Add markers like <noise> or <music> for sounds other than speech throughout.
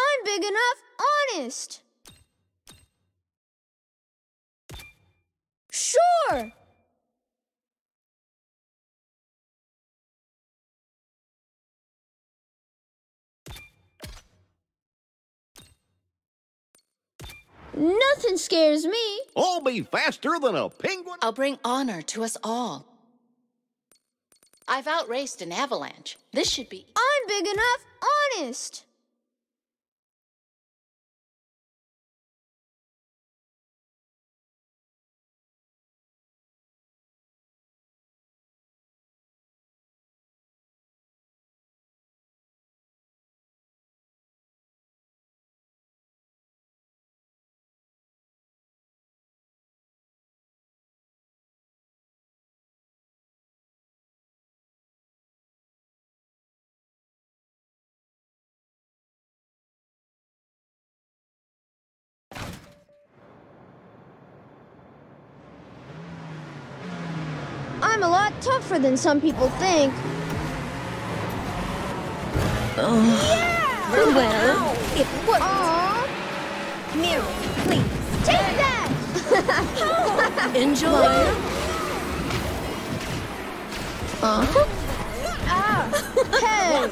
I'm big enough, honest. Sure. Nothing scares me. I'll be faster than a penguin. I'll bring honor to us all. I've outraced an avalanche. This should be. I'm big enough, honest. Tougher than some people think. Well, it worked. Aww, Mary, please. take that! <laughs> Enjoy. Uh-huh. Hey!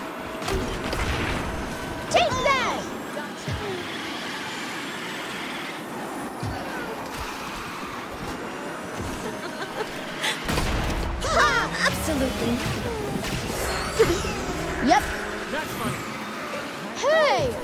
<laughs> Take that! Absolutely. <laughs> Yep. Hey!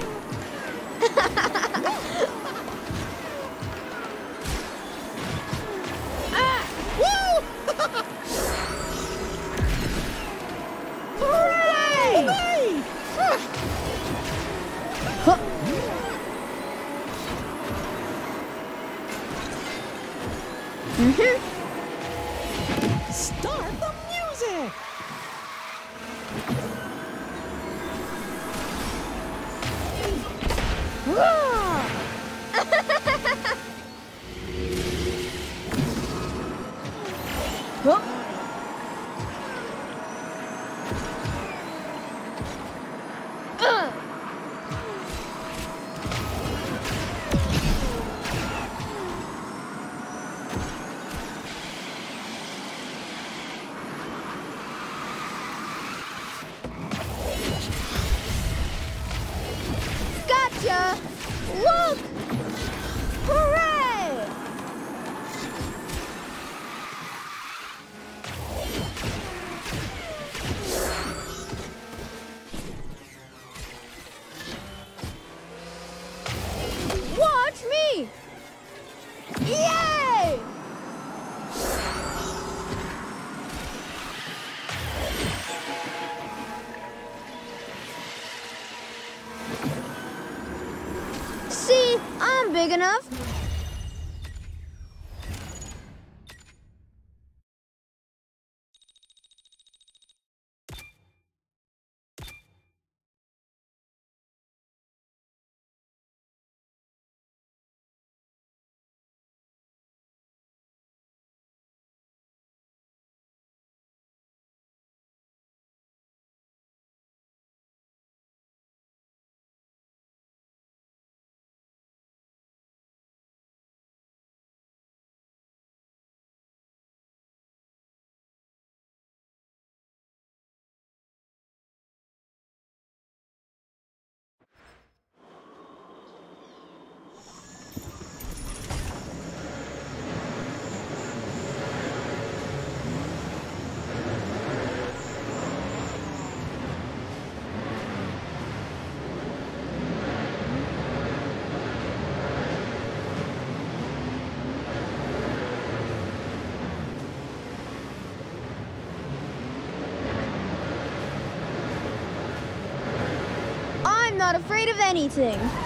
Not afraid of anything.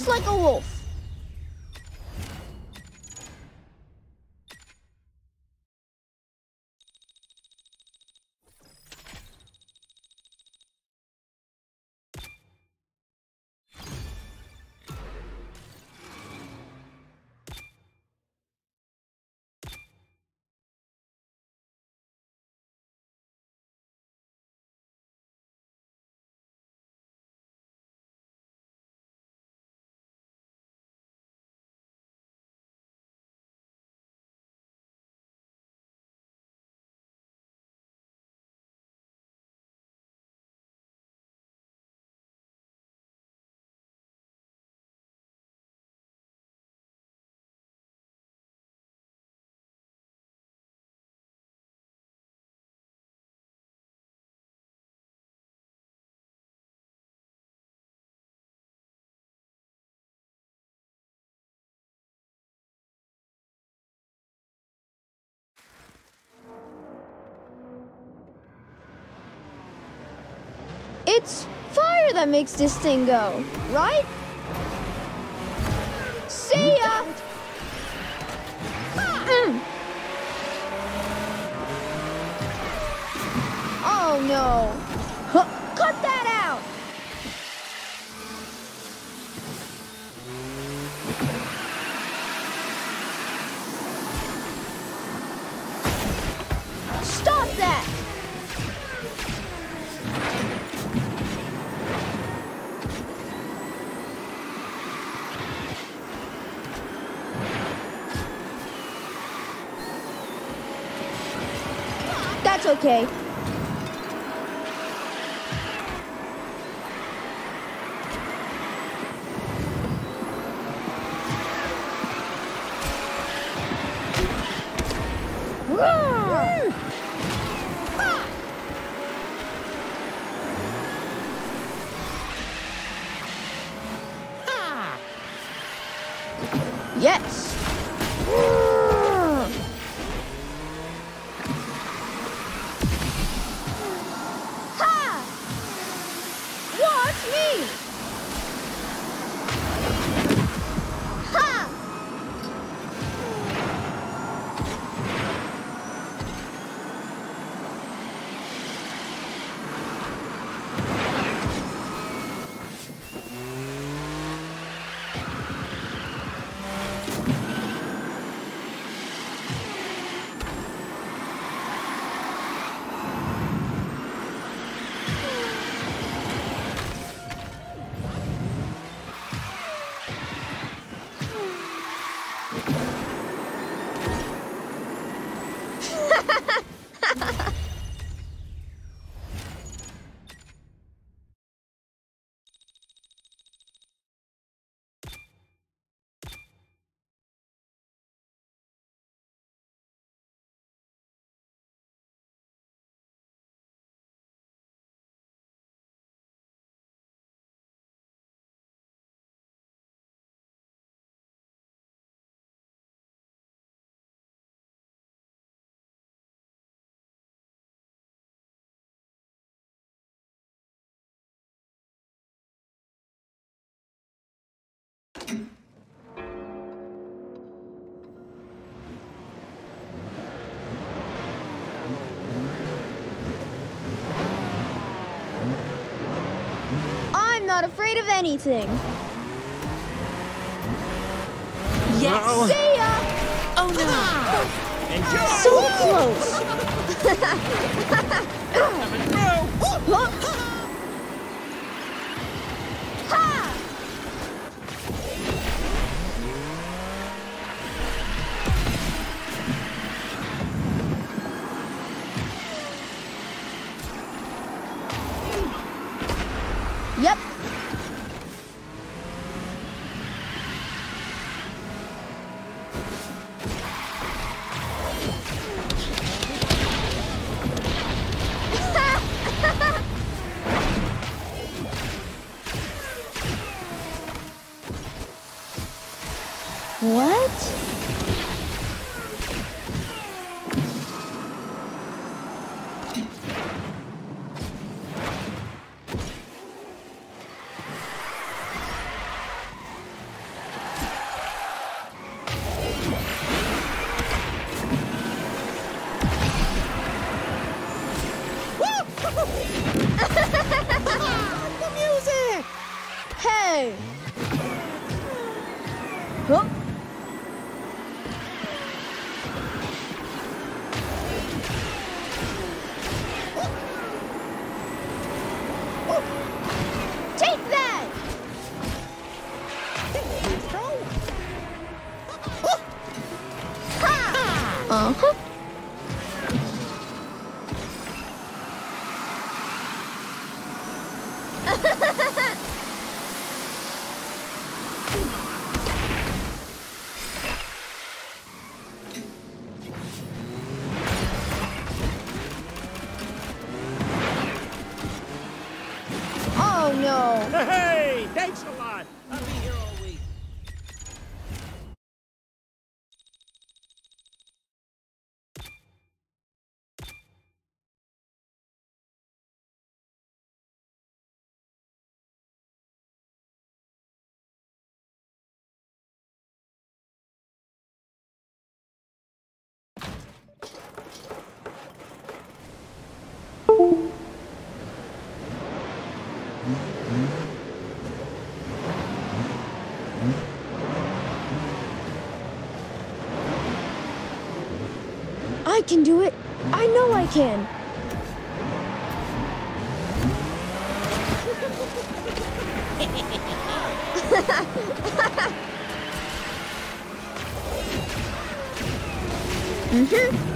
Just like a wolf. It's fire that makes this thing go, right? See ya! Mm. Oh no! Cut that okay. I'm not afraid of anything. Yes. No. See ya. Oh no. Ah. Enjoy. So close. <laughs> no. <laughs> can do it. I know I can. mm-hmm.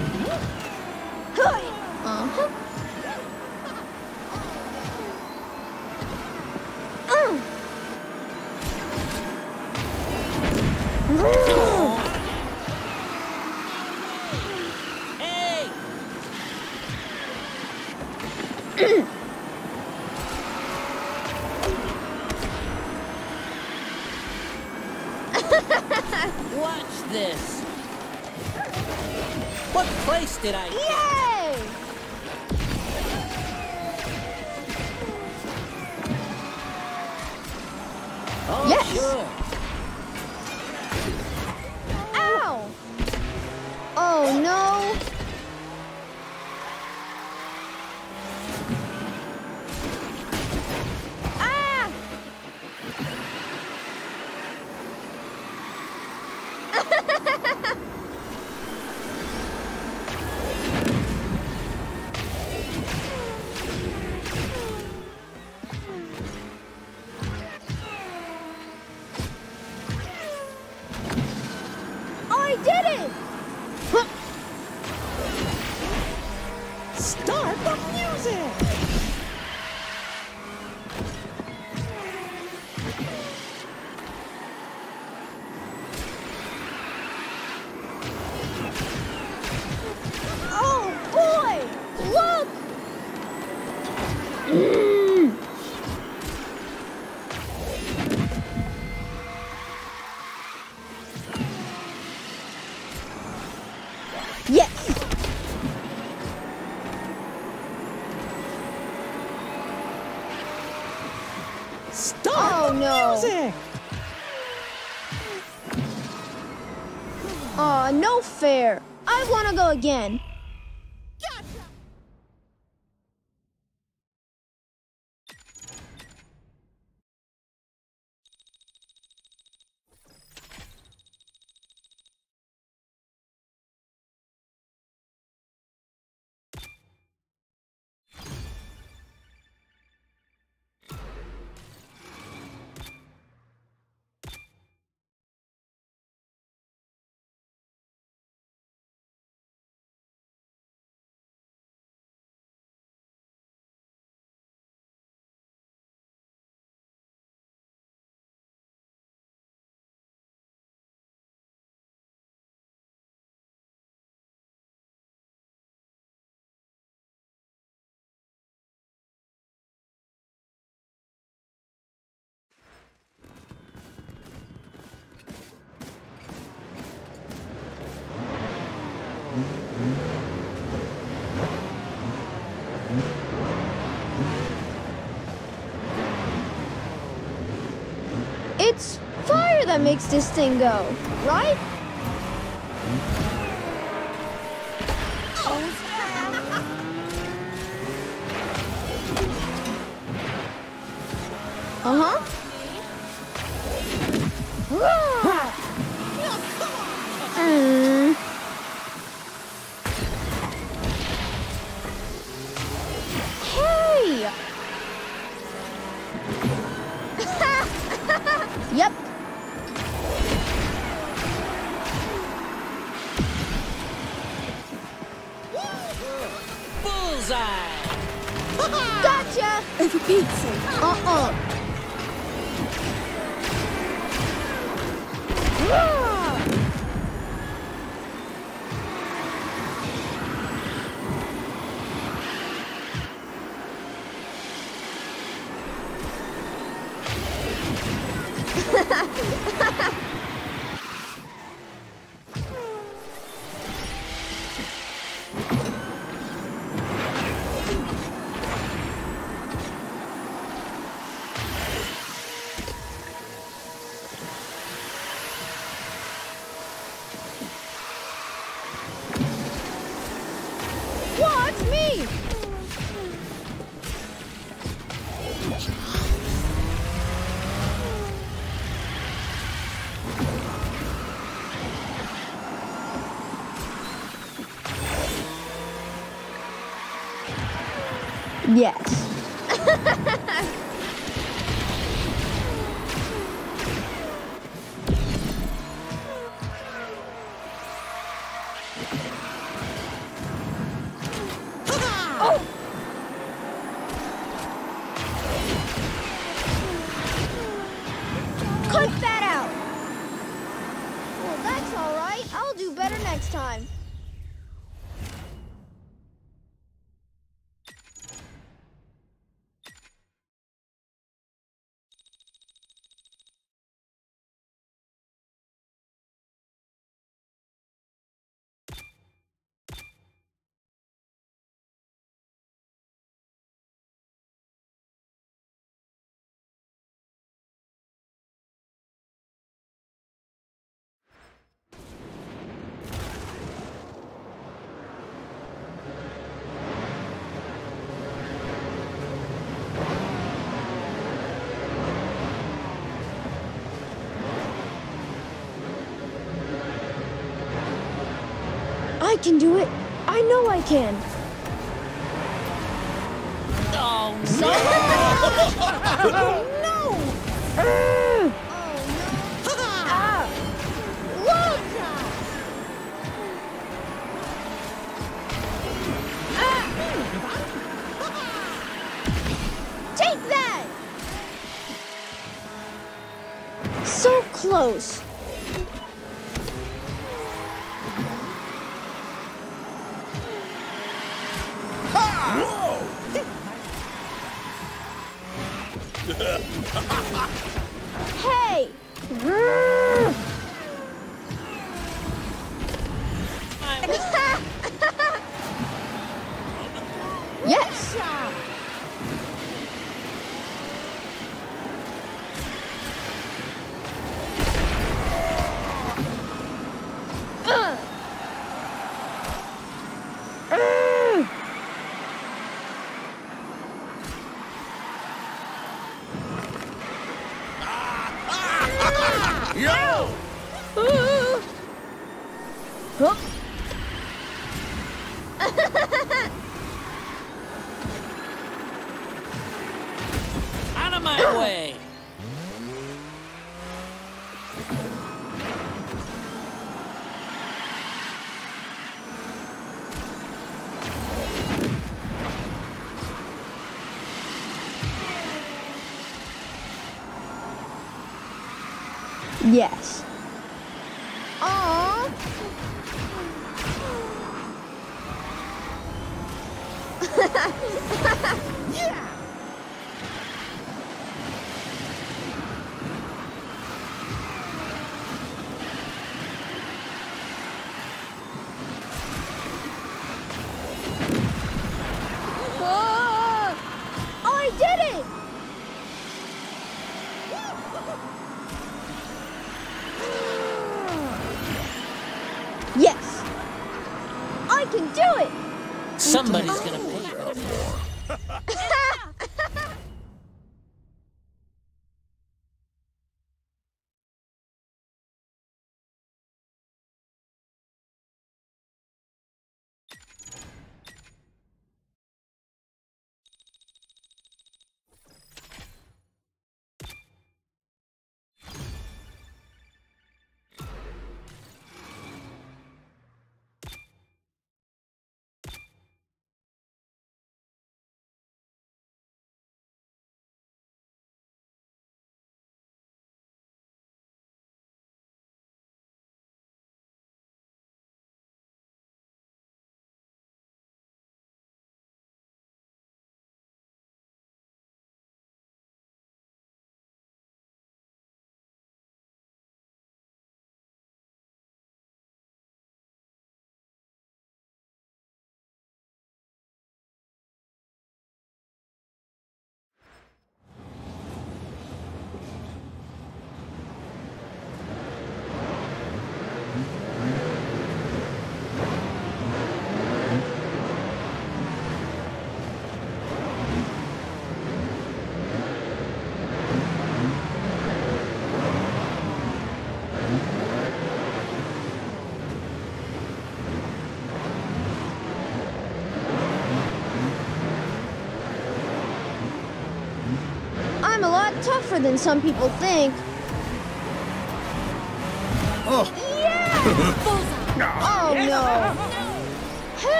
Fair. I want to go again. That makes this thing go, right? <laughs> Uh-huh. Hey! <laughs> yep. Pete's sake. Uh-uh. I can do it. I know I can. Oh, no! Oh, <laughs> no. Ah! Look! Ah! Take that! So close. Tougher than some people think.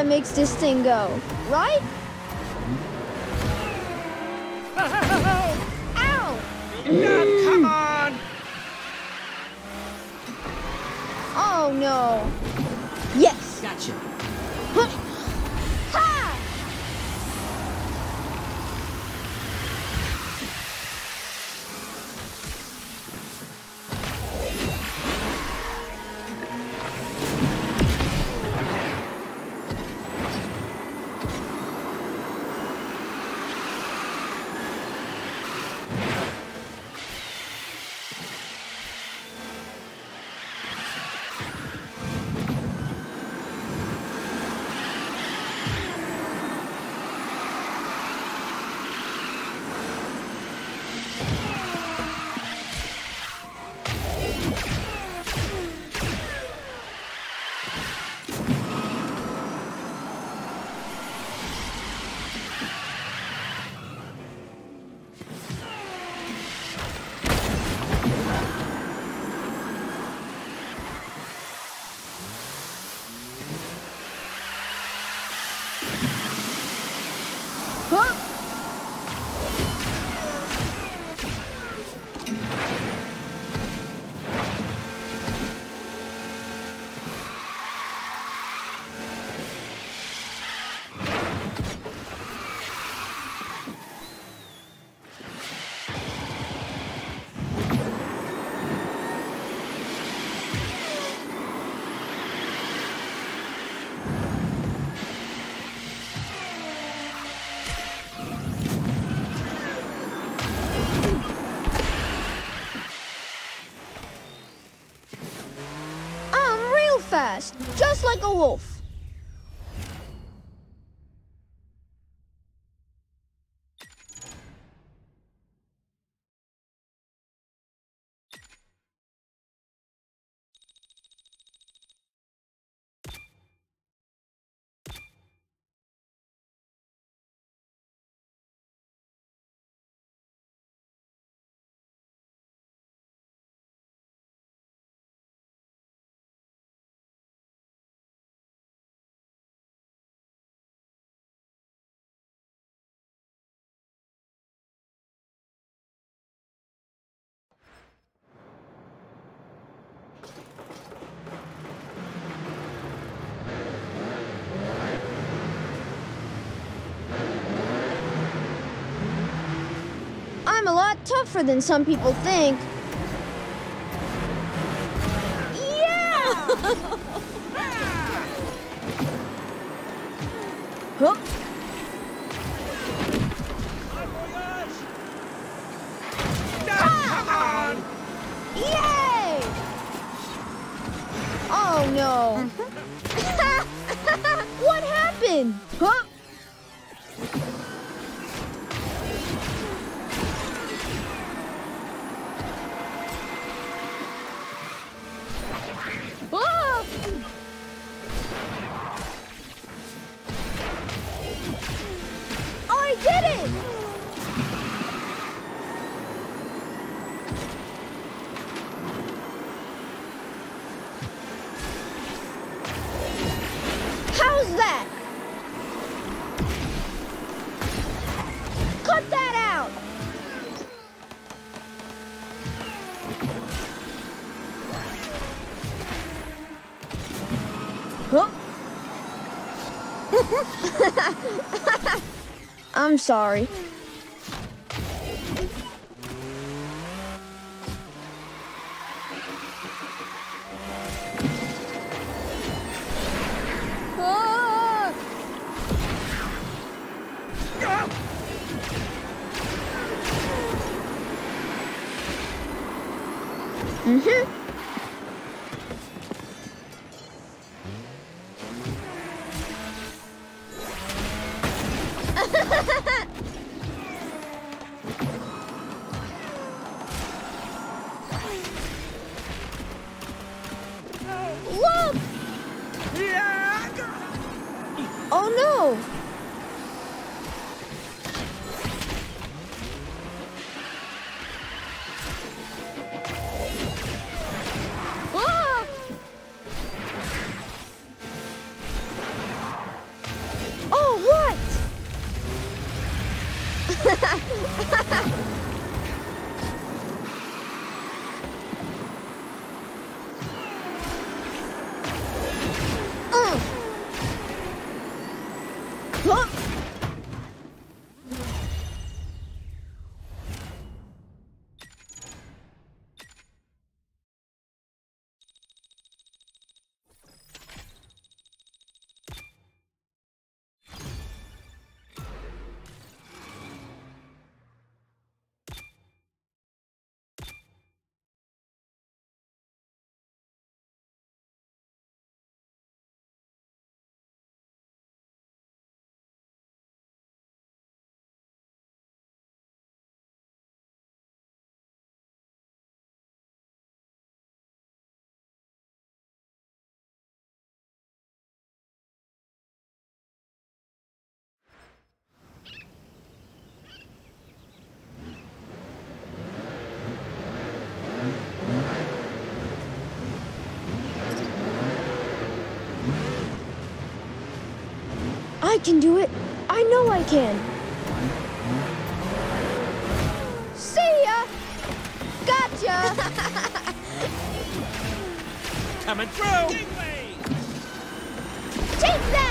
That makes this thing go, right? <laughs> Ow! come on! Oh no. Fast, just like a wolf. I'm a lot tougher than some people think. How's that? Cut that out! <laughs> I'm sorry. ハハハハ! can do it. I know I can. See ya! Gotcha! <laughs> Coming through! Take that!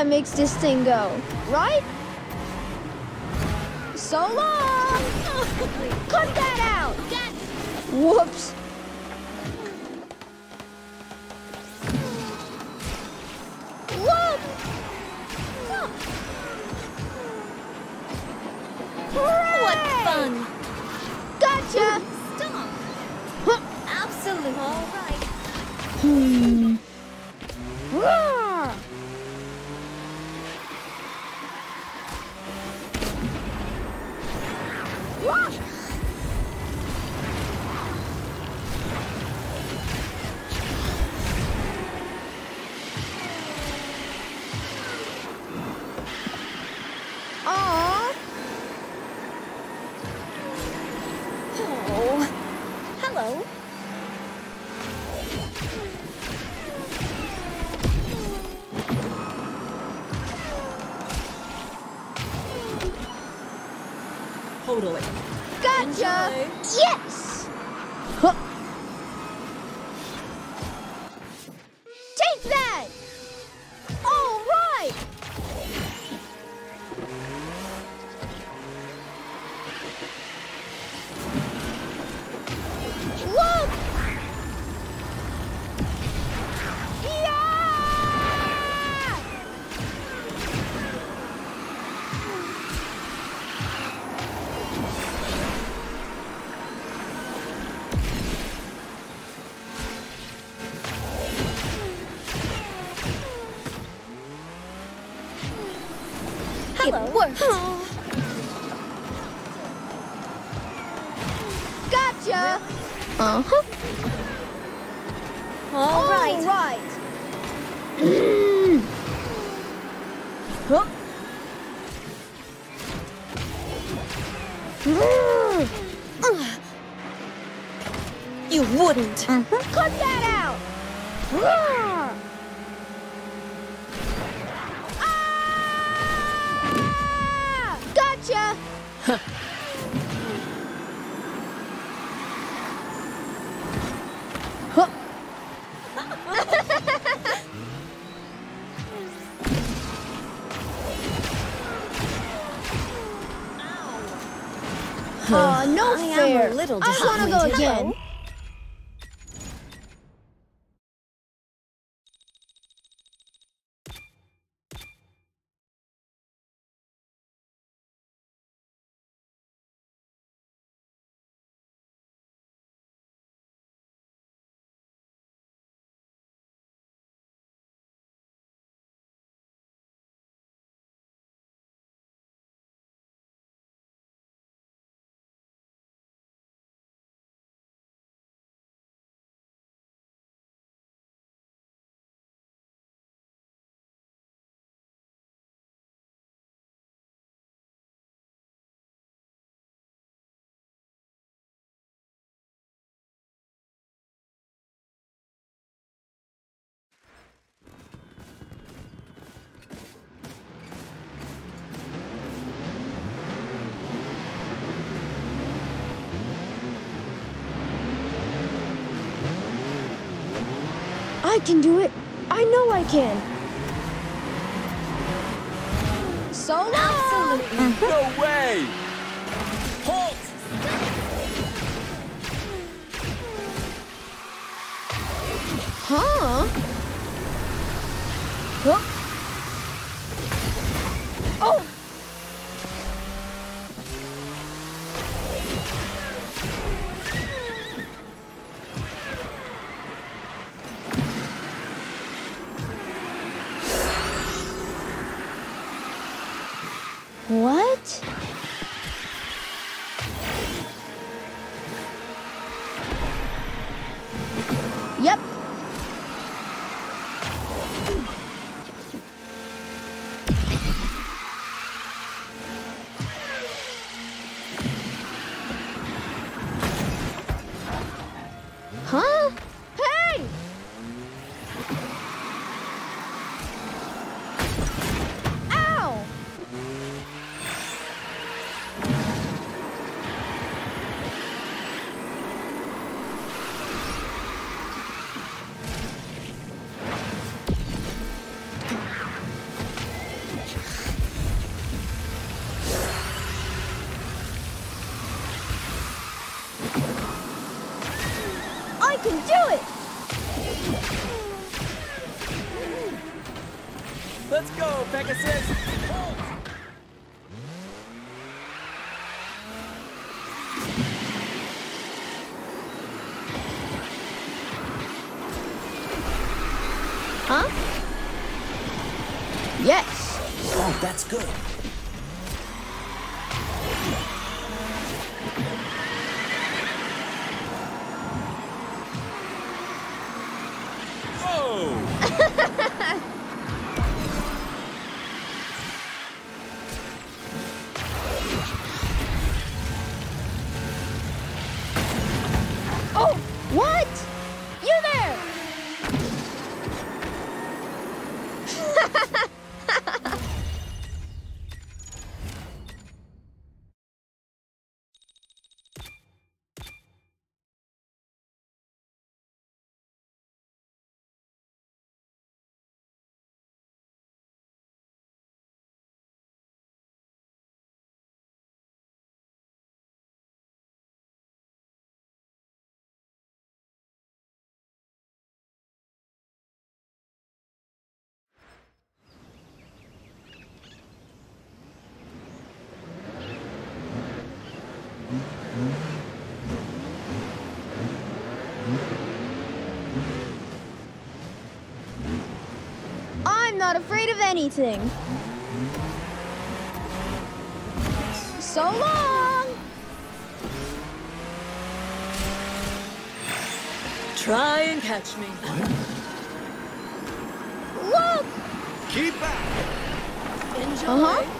that makes this thing go, right? So long! <laughs> Cut that out! Whoops! Oh. Aw, uh, no I fair. little I want to go again. I can do it. I know I can. So long. Absolutely. <laughs> No way! Halt! Huh? Huh? Oh! I can do it! Let's go, Pegasus! Huh? Yes. Oh, that's good. I'm not afraid of anything. So long! Try and catch me. Look! Keep back. Enjoy. Uh-huh. Stop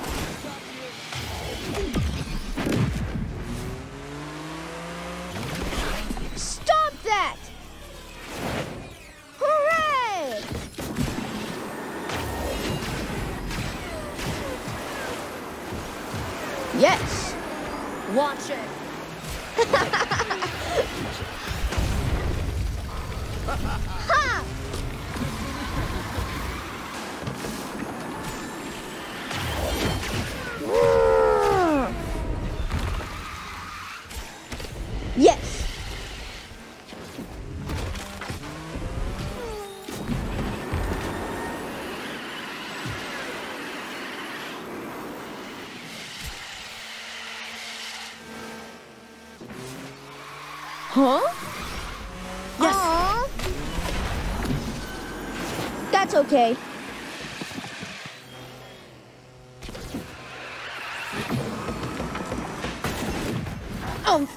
Oh.